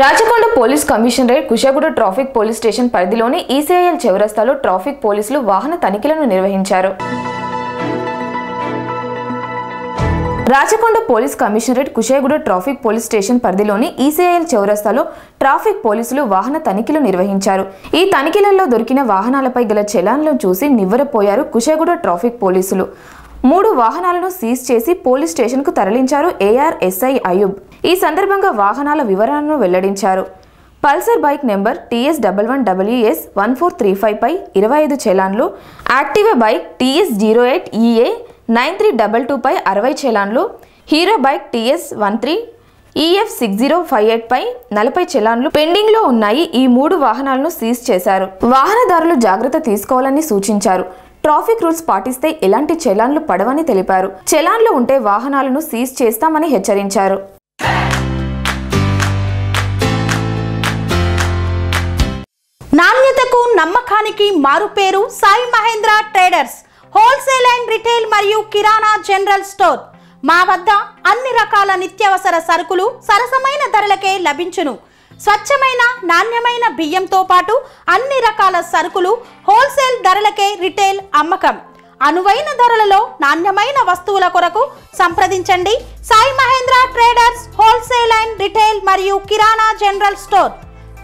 Rachakonda police commissionerate Kushaiguda traffic police station పరిధిలోని ECIL చౌరస్తాలో traffic పోలీసులు వాహన తనిఖీలను నిర్వహించారు. Rachakonda police commissionerate Kushaiguda traffic police station పరిధిలోని ఈసీఐఎల్ చౌరస్తాలో ట్రాఫిక్ పోలీసులు వాహన తనిఖీలు నిర్వహించారు. ఈ తనిఖీలలో దొరికిన వాహనాలపై గల చలాన్లను చూసి నివ్వరపోయారు కుషేగూడ ట్రాఫిక్ పోలీసులు. మూడు వాహనాలను సీజ్ చేసి పోలీస్ స్టేషన్కు తరలించారు ఏఆర్ ఎస్ఐ అయూబ్ ఈ సందర్భంగా వాహనాల వివరాలను వెల్లడించారు. Pulsar bike number TS double one WS one four three five పై ఇరవై ఐదు చలాన్లు Activa bike TS zero eight EA nine three double two పై అరవై చలాన్లు Hero bike TS one three EF six zero five eight పై నలభై చలాన్లు పెండింగ్లో ఉన్నాయి. ఈ మూడు వాహనాలను సీజ్ చేశారు. వాహనదారులు జాగ్రత్త తీసుకోవాలని సూచించారు. ట్రాఫిక్ రూల్స్ పాటిస్తే ఎలాంటి చలాన్లు పడవని తెలిపారు. చలాన్లు ఉంటే వాహనాలను సీజ్ చేస్తామని హెచ్చరించారు. నాణ్యతకు నమ్మకానికి మారుపేరు Sai Mahendra traders. Wholesale and retail మరియు కిరాణా జనరల్ స్టోర్. మా వద్ద అన్ని రకాల నిత్యావసర సరుకులు సరసమైన ధరలకే లభించును. స్వచ్ఛమైన నాణ్యమైన బియ్యంతో పాటు అన్ని రకాల సరుకులు హోల్సేల్ ధరలకే రిటైల్ అమ్మకం. అనువైన ధరలలో నాణ్యమైన వస్తువుల కొరకు సంప్రదించండి. Sai Mahendra traders wholesale and retail మరియు కిరాణా జనరల్ స్టోర్.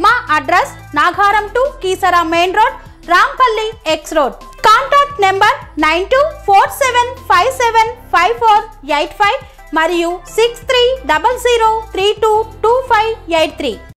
మా address Nagaram to Keesara main road Rampally X road. Contact number nine two four seven five seven five four eight five మరియు six three double zero three two two five eight three.